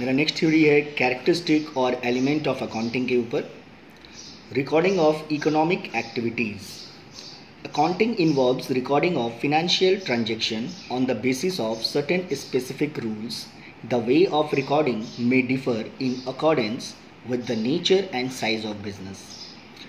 मेरा next theory है characteristic और एलिमेंट ऑफ़ अकाउंटिंग के ऊपर। Recording of economic activities accounting involves recording of financial transaction on the basis of certain specific rules the way of recording may differ in accordance with the nature and size of business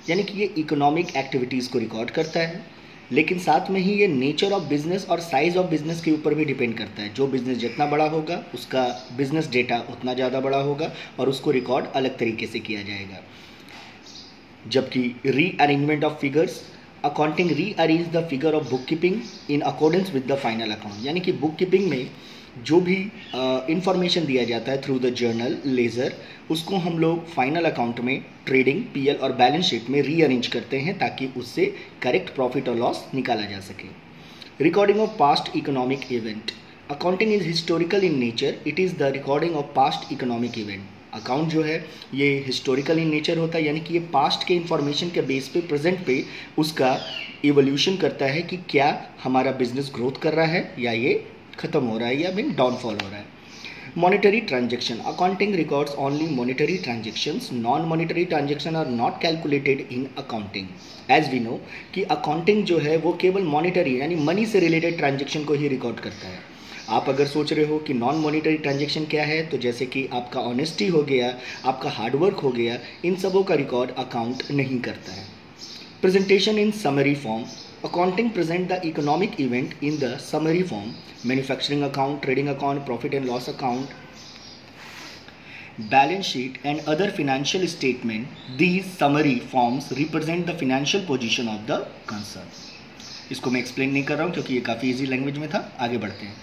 यानी कि ये economic activities को record करता है। लेकिन साथ में ही ये नेचर ऑफ़ बिज़नेस और साइज़ ऑफ़ बिज़नेस के ऊपर भी डिपेंड करता है। जो बिज़नेस जितना बड़ा होगा, उसका बिज़नेस डेटा उतना ज़्यादा बड़ा होगा और उसको रिकॉर्ड अलग तरीके से किया जाएगा। जबकि rearrangement of figures accounting rearrange the figure of bookkeeping in accordance with the final account यानी कि बुक कीपिंग में जो भी इंफॉर्मेशन दिया जाता है थ्रू द जर्नल लेज़र उसको हम लोग फाइनल अकाउंट में ट्रेडिंग पीएल और बैलेंस शीट में रीअरेंज करते हैं ताकि उससे करेक्ट प्रॉफिट और लॉस निकाला जा सके। Recording of past economic event accounting is historical in nature it is the recording of past economic event account जो है, ये हिस्टोरिकल इन नेचर होता है, यानी कि ये पास्ट के इंफॉर्मेशन के बेस पे प्रेजेंट पे, उसका इवोल्यूशन करता है कि क्या हमारा बिज़नेस ग्रोथ कर रहा है या ये खत्म हो रहा है या मीन डाउनफॉल हो रहा है। Monetary transaction accounting records only monetary transaction non monetary transaction are not calculated in accounting as we know कि अकाउंटिंग जो है वो केवल मॉनिटरी यानी मनी से रिलेटेड ट्रांजेक्शन को ही रिकॉर्ड करता है। आप अगर सोच रहे हो कि नॉन मॉनिटरी ट्रांजेक्शन क्या है तो जैसे कि आपका ऑनेस्टी हो गया, आपका हार्डवर्क हो गया, इन सबों का रिकॉर्ड अकाउंट नहीं करता है। Presentation in summary form accounting present the economic event in the summary form manufacturing account trading account profit and loss account balance sheet and other financial statement these summary forms represent the financial position of the concern इसको मैं explain नहीं कर रहा हूँ, क्योंकि ये काफ़ी easy language में था। आगे बढ़ते हैं।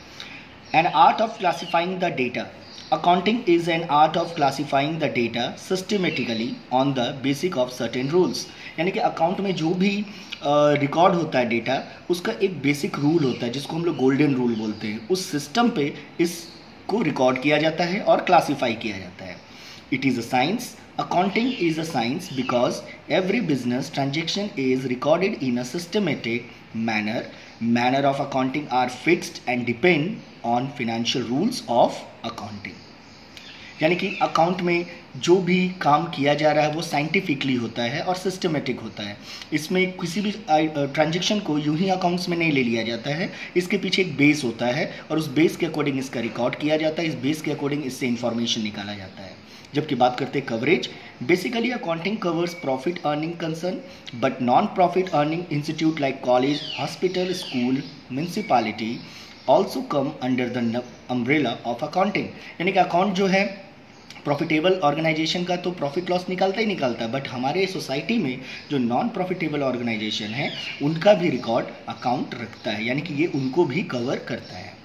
And art of classifying the data accounting is an art of classifying the data systematically on the basic of certain rules यानी कि अकाउंट में जो भी रिकॉर्ड होता है डेटा उसका एक बेसिक रूल होता है, जिसको हम लोग गोल्डन रूल बोलते हैं। उस सिस्टम पे इसको रिकॉर्ड किया जाता है और क्लासीफाई किया जाता है। It is a science accounting is a science because every business transaction is recorded in a systematic manner manner of accounting are fixed and depend on financial rules of accounting यानी कि account में जो भी काम किया जा रहा है, वो साइंटिफिकली होता है और सिस्टमेटिक होता है। इसमें किसी भी ट्रांजेक्शन को यूँ ही अकाउंट्स में नहीं ले लिया जाता है। इसके पीछे एक बेस होता है और उस बेस के अकॉर्डिंग इसका रिकॉर्ड किया जाता है, इस बेस के अकॉर्डिंग इससे इंफॉर्मेशन निकाला जाता है। जबकि बात करते हैं coverage basically accounting covers profit earning concern but non profit earning institute like college hospital school municipality also come under the umbrella of accounting यानी कि अकाउंट जो है प्रॉफिटेबल ऑर्गेनाइजेशन का तो प्रॉफिट लॉस निकालता ही निकालता है बट हमारे सोसाइटी में जो नॉन प्रॉफिटेबल ऑर्गेनाइजेशन है, उनका भी रिकॉर्ड अकाउंट रखता है। यानी कि ये उनको भी कवर करता है।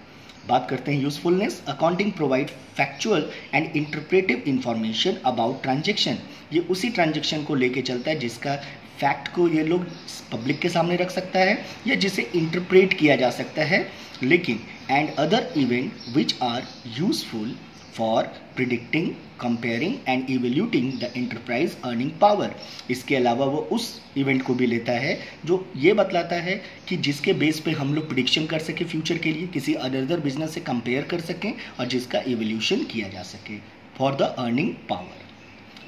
बात करते हैं usefulness accounting provide factual and interpretive information about transaction ये उसी ट्रांजेक्शन को लेके चलता है जिसका फैक्ट को ये लोग पब्लिक के सामने रख सकता है या जिसे इंटरप्रेट किया जा सकता है। लेकिन and other event which are useful for predicting comparing and evaluating the enterprise earning power इसके अलावा वो उस इवेंट को भी लेता है जो ये बतलाता है कि जिसके बेस पे हम लोग प्रिडिक्शन कर सकें फ्यूचर के लिए, किसी अदर बिज़नेस से कंपेयर कर सकें और जिसका इवोल्यूशन किया जा सके for the earning power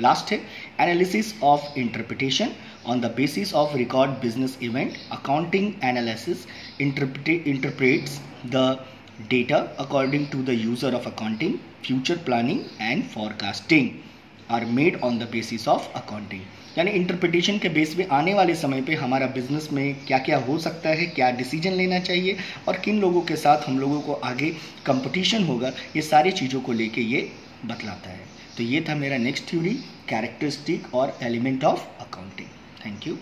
last है analysis of interpretation on the basis of record business event accounting analysis interprets the data according to the user of accounting, future planning and forecasting are made on the basis of accounting. यानी interpretation के base पे आने वाले समय पे हमारा business में क्या क्या हो सकता है क्या डिसीज़न लेना चाहिए और किन लोगों के साथ हम लोगों को आगे कंपटीशन होगा ये सारी चीज़ों को लेके ये बतलाता है। तो ये था मेरा नेक्स्ट थ्योरी कैरेक्टरिस्टिक और element of accounting thank you